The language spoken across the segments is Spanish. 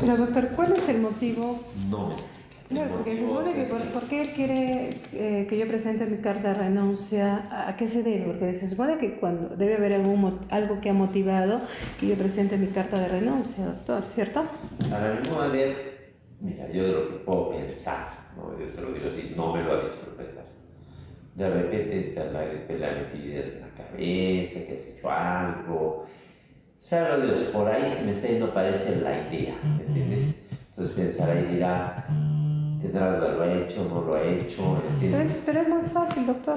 Pero doctor, ¿cuál es el motivo? No me explica. Claro, porque se supone que por, por, qué él quiere eh, que yo presente mi carta de renuncia, ¿a, qué se debe? Porque se supone que cuando debe haber algún, algo que ha motivado que yo presente mi carta de renuncia, doctor, ¿cierto? Ahora mismo, a ver, mira, yo de lo que puedo pensar, no, yo te lo quiero decir, no me lo ha dicho, pero pensar. De repente está la, la ideas en la cabeza, que has hecho algo. Sabe Dios, por ahí se me está yendo parece la idea, ¿me entiendes? Entonces pensar ahí dirá, lo ha hecho, no lo ha hecho. pero es muy fácil, doctor.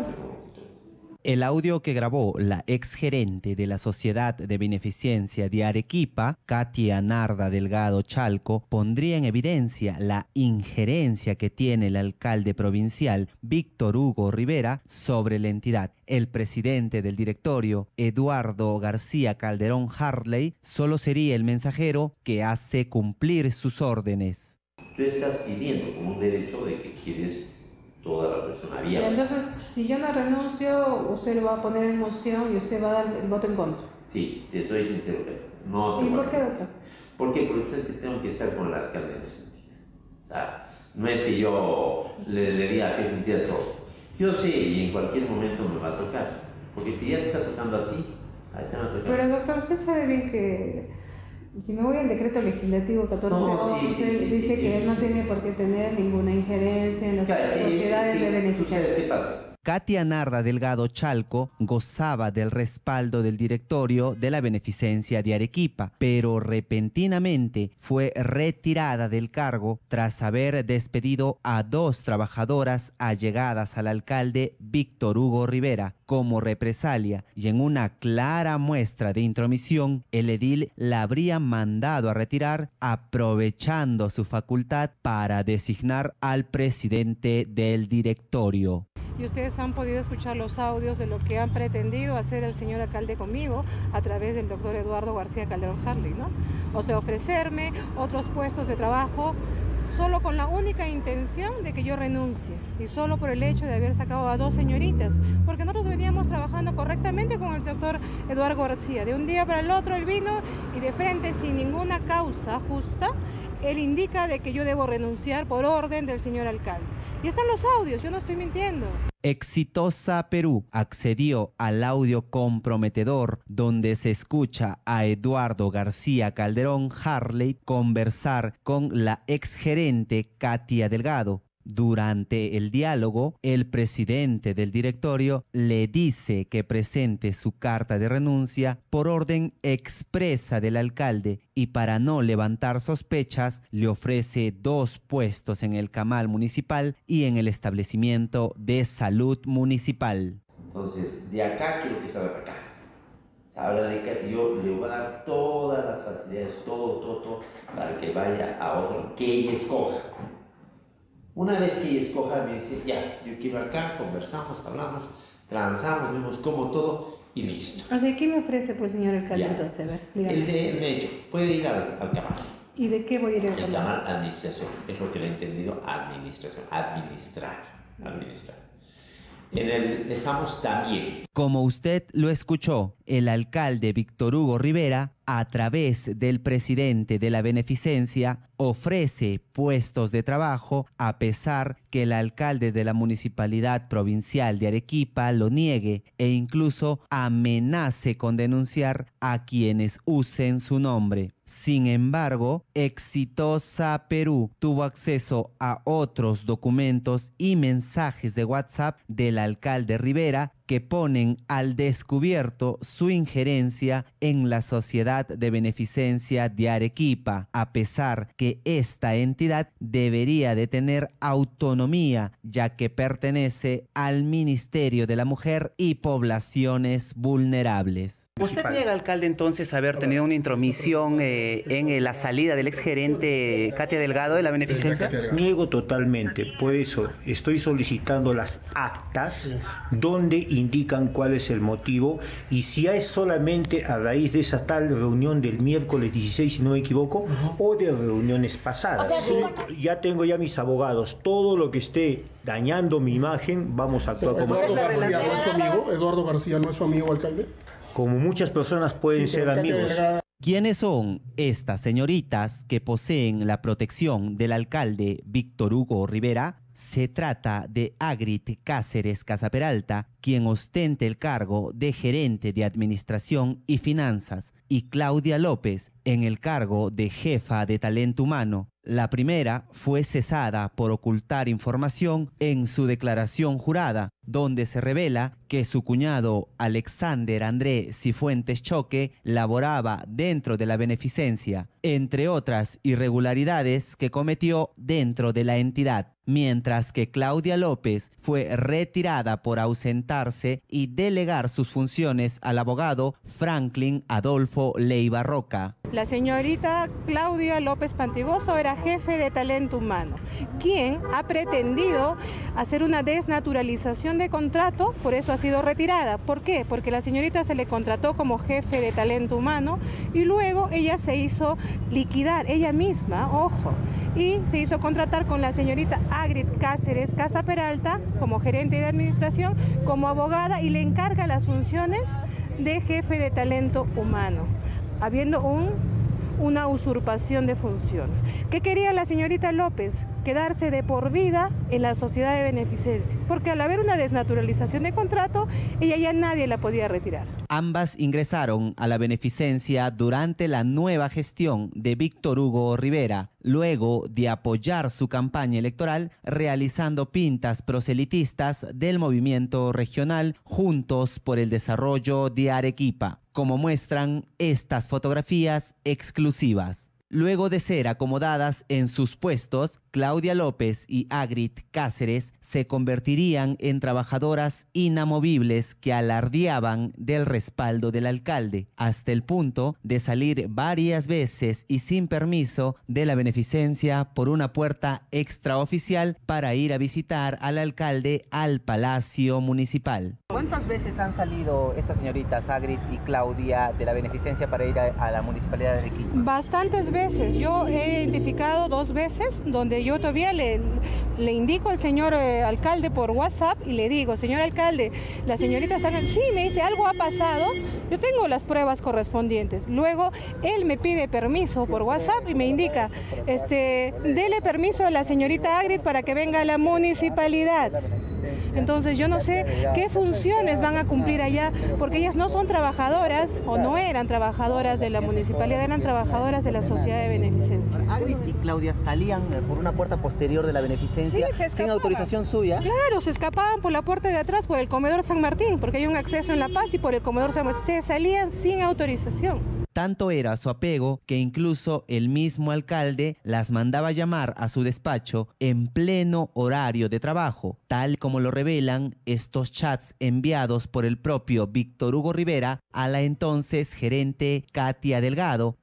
El audio que grabó la exgerente de la Sociedad de Beneficencia de Arequipa, Katia Narda Delgado Chalco, pondría en evidencia la injerencia que tiene el alcalde provincial Víctor Hugo Rivera sobre la entidad. El presidente del directorio, Eduardo García Calderón Harley, solo sería el mensajero que hace cumplir sus órdenes tú estás pidiendo como un derecho de que quieres toda la persona abierta. Entonces, si yo no renuncio, usted lo va a poner en moción y usted va a dar el voto en contra. Sí, te soy sincero, no ¿Y por qué, doctor? ¿Por qué? Porque sabes que tengo que estar con el alcalde en ese sentido. O sea, no es que yo le, le diga que mentiras todo. Yo sé y en cualquier momento me va a tocar. Porque si ya te está tocando a ti, ahí te va a tocar. Pero doctor, usted sabe bien que si me voy al decreto legislativo 1411, dice que él no tiene por qué tener ninguna injerencia en las sociedades de beneficiarios. ¿Qué pasa? Katia Narda Delgado Chalco gozaba del respaldo del directorio de la beneficencia de Arequipa, pero repentinamente fue retirada del cargo tras haber despedido a dos trabajadoras allegadas al alcalde Víctor Hugo Rivera como represalia y en una clara muestra de intromisión, el edil la habría mandado a retirar aprovechando su facultad para designar al presidente del directorio y ustedes han podido escuchar los audios de lo que han pretendido hacer el señor alcalde conmigo a través del doctor Eduardo García Calderón Harley, ¿no? O sea, ofrecerme otros puestos de trabajo solo con la única intención de que yo renuncie y solo por el hecho de haber sacado a dos señoritas, porque nosotros veníamos trabajando correctamente con el doctor Eduardo García. De un día para el otro él vino y de frente sin ninguna causa justa, él indica de que yo debo renunciar por orden del señor alcalde. Y están los audios, yo no estoy mintiendo. Exitosa Perú accedió al audio comprometedor donde se escucha a Eduardo García Calderón Harley conversar con la exgerente Katia Delgado. Durante el diálogo, el presidente del directorio le dice que presente su carta de renuncia por orden expresa del alcalde y para no levantar sospechas le ofrece dos puestos en el camal municipal y en el establecimiento de salud municipal. Entonces, de acá quiero que salga para acá. Habla de que yo le voy a dar todas las facilidades, todo, todo, todo, para que vaya a otro que ella escoja. Una vez que ella escoja, me dice, ya, yo quiero acá, conversamos, hablamos, transamos, vemos cómo todo y listo. O sea, ¿qué me ofrece, pues, señor alcalde, entonces? A ver, El de medio, puede ir al, al ¿Y de qué voy a ir al El canal administración, es lo que le he entendido, administración, administrar, administrar. En el estamos también. Como usted lo escuchó, el alcalde Víctor Hugo Rivera a través del presidente de la beneficencia, ofrece puestos de trabajo a pesar que el alcalde de la municipalidad provincial de Arequipa lo niegue e incluso amenace con denunciar a quienes usen su nombre. Sin embargo, Exitosa Perú tuvo acceso a otros documentos y mensajes de WhatsApp del alcalde Rivera que ponen al descubierto su injerencia en la Sociedad de Beneficencia de Arequipa, a pesar que esta entidad debería de tener autonomía, ya que pertenece al Ministerio de la Mujer y Poblaciones Vulnerables. ¿Usted niega, alcalde, entonces haber tenido una intromisión eh, en la salida del exgerente Katia Delgado de la beneficencia? Niego totalmente. Por eso estoy solicitando las actas donde indican cuál es el motivo y si es solamente a raíz de esa tal reunión del miércoles 16, si no me equivoco, o de reuniones pasadas. Ya tengo ya mis abogados. Todo lo que esté dañando mi imagen, vamos a actuar como... Eduardo García no es su amigo. Eduardo García no es su amigo, alcalde como muchas personas pueden ser amigos. ¿Quiénes son estas señoritas que poseen la protección del alcalde Víctor Hugo Rivera? Se trata de Agrit Cáceres Casaperalta, quien ostenta el cargo de gerente de Administración y Finanzas, y Claudia López en el cargo de jefa de talento humano. La primera fue cesada por ocultar información en su declaración jurada, donde se revela que su cuñado Alexander André Cifuentes Choque laboraba dentro de la beneficencia, entre otras irregularidades que cometió dentro de la entidad mientras que Claudia López fue retirada por ausentarse y delegar sus funciones al abogado Franklin Adolfo Leiva Roca. La señorita Claudia López Pantigoso era jefe de talento humano, quien ha pretendido hacer una desnaturalización de contrato, por eso ha sido retirada. ¿Por qué? Porque la señorita se le contrató como jefe de talento humano y luego ella se hizo liquidar, ella misma, ojo, y se hizo contratar con la señorita Agrit Cáceres Casa Peralta como gerente de administración, como abogada y le encarga las funciones de jefe de talento humano, habiendo un, una usurpación de funciones. ¿Qué quería la señorita López? quedarse de por vida en la sociedad de beneficencia, porque al haber una desnaturalización de contrato, ella ya nadie la podía retirar. Ambas ingresaron a la beneficencia durante la nueva gestión de Víctor Hugo Rivera, luego de apoyar su campaña electoral realizando pintas proselitistas del movimiento regional Juntos por el Desarrollo de Arequipa, como muestran estas fotografías exclusivas. Luego de ser acomodadas en sus puestos, Claudia López y Agrit Cáceres se convertirían en trabajadoras inamovibles que alardeaban del respaldo del alcalde, hasta el punto de salir varias veces y sin permiso de la beneficencia por una puerta extraoficial para ir a visitar al alcalde al Palacio Municipal. ¿Cuántas veces han salido estas señoritas Agrit y Claudia de la beneficencia para ir a, la municipalidad de Arequipa? Bastantes veces yo he identificado dos veces donde yo todavía le, le indico al señor eh, alcalde por WhatsApp y le digo, señor alcalde, la señorita está... Sí, me dice, algo ha pasado. Yo tengo las pruebas correspondientes. Luego, él me pide permiso por WhatsApp y me indica, este, dele permiso a la señorita Agrit para que venga a la municipalidad. Entonces yo no sé qué funciones van a cumplir allá, porque ellas no son trabajadoras o no eran trabajadoras de la municipalidad, eran trabajadoras de la sociedad de beneficencia. Y Claudia salían eh, por una puerta posterior de la beneficencia sin autorización suya. Claro, se escapaban por la puerta de atrás, por el comedor San Martín, porque hay un acceso en La Paz y por el comedor San Martín. Se salían sin autorización. Tanto era su apego que incluso el mismo alcalde las mandaba llamar a su despacho en pleno horario de trabajo, tal como lo revelan estos chats enviados por el propio Víctor Hugo Rivera a la entonces gerente Katia Delgado,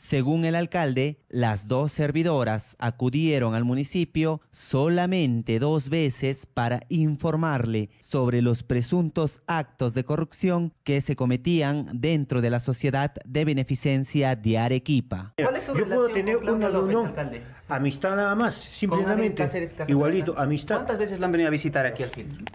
según el alcalde, las dos servidoras acudieron al municipio solamente dos veces para informarle sobre los presuntos actos de corrupción que se cometían dentro de la sociedad de beneficencia de Arequipa. Yo puedo tener una reunión, amistad nada más, simplemente, igualito, amistad. ¿Cuántas veces la han venido a visitar aquí al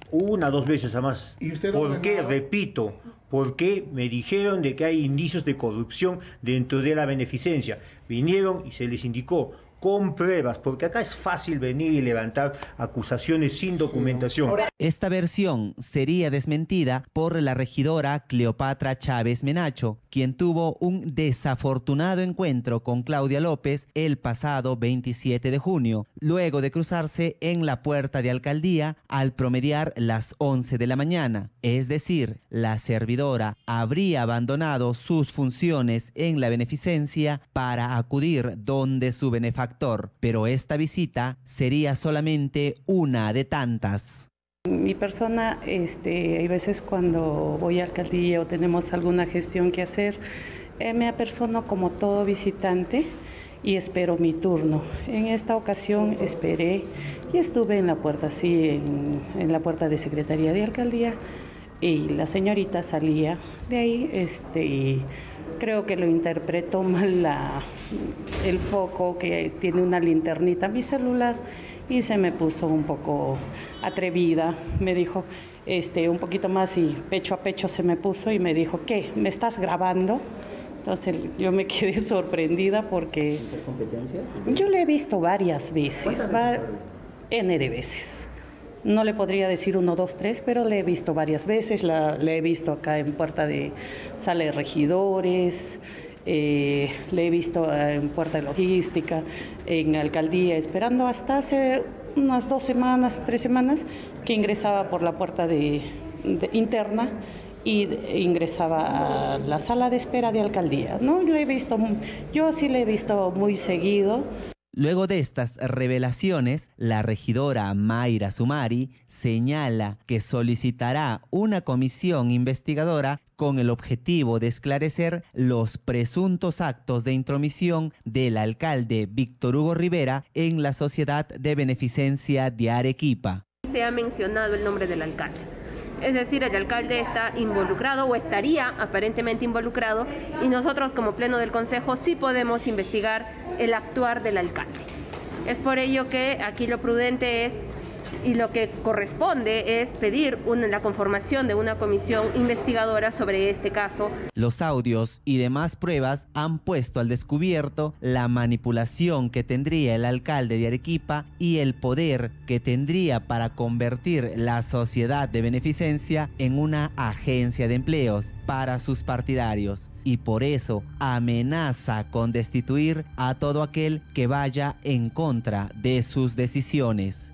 Una, dos veces a más. ¿Y usted ¿Por qué? Repito, porque me dijeron de que hay indicios de corrupción dentro de la beneficencia. Vinieron y se les indicó con pruebas, porque acá es fácil venir y levantar acusaciones sin documentación. Esta versión sería desmentida por la regidora Cleopatra Chávez Menacho, quien tuvo un desafortunado encuentro con Claudia López el pasado 27 de junio, luego de cruzarse en la puerta de alcaldía al promediar las 11 de la mañana. Es decir, la servidora habría abandonado sus funciones en la beneficencia para acudir donde su benefactor, pero esta visita sería solamente una de tantas. Mi persona, este, hay veces cuando voy a alcaldía o tenemos alguna gestión que hacer, eh, me apersono como todo visitante y espero mi turno. En esta ocasión esperé y estuve en la puerta, sí, en, la puerta de Secretaría de Alcaldía y la señorita salía de ahí este, y creo que lo interpretó mal la, el foco que tiene una linternita mi celular y se me puso un poco atrevida. Me dijo este, un poquito más y pecho a pecho se me puso y me dijo, ¿qué? ¿Me estás grabando? Entonces yo me quedé sorprendida porque... competencia? Yo le he visto varias veces, va, N de veces. No le podría decir uno, dos, tres, pero le he visto varias veces. La, le he visto acá en Puerta de Sala de Regidores, eh, le he visto en Puerta de Logística, en Alcaldía, esperando hasta hace unas dos semanas, tres semanas, que ingresaba por la puerta de, interna y ingresaba a la sala de espera de alcaldía. ¿no? Le he visto, yo sí le he visto muy seguido. Luego de estas revelaciones, la regidora Mayra Sumari señala que solicitará una comisión investigadora con el objetivo de esclarecer los presuntos actos de intromisión del alcalde Víctor Hugo Rivera en la Sociedad de Beneficencia de Arequipa. Se ha mencionado el nombre del alcalde. Es decir, el alcalde está involucrado o estaría aparentemente involucrado y nosotros como pleno del Consejo sí podemos investigar el actuar del alcalde. Es por ello que aquí lo prudente es y lo que corresponde es pedir la conformación de una comisión investigadora sobre este caso. Los audios y demás pruebas han puesto al descubierto la manipulación que tendría el alcalde de Arequipa y el poder que tendría para convertir la sociedad de beneficencia en una agencia de empleos para sus partidarios y por eso amenaza con destituir a todo aquel que vaya en contra de sus decisiones.